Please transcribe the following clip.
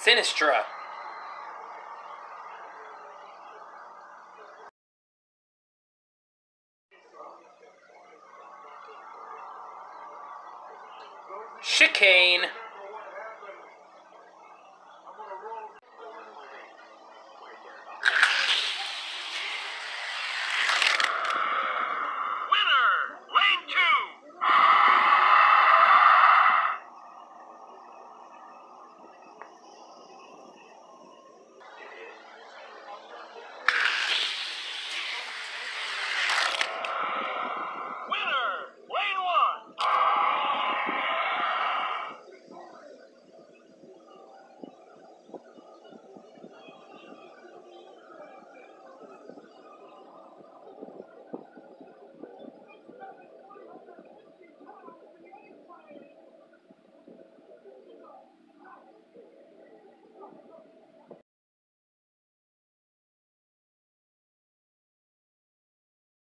Sinistra. Chicane.